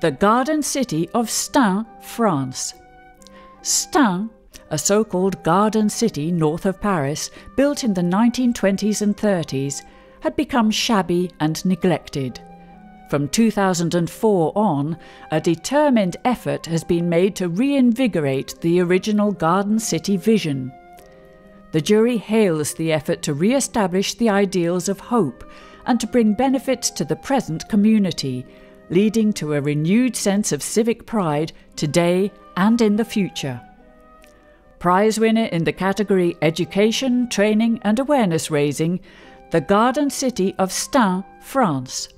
the Garden City of Stains, France. Stains, a so called garden city north of Paris, built in the 1920s and 30s, had become shabby and neglected. From 2004 on, a determined effort has been made to reinvigorate the original Garden City vision. The jury hails the effort to re establish the ideals of hope and to bring benefits to the present community, leading to a renewed sense of civic pride today and in the future. Prize winner in the category Education, Training and Awareness Raising, the Garden City of Stains, France.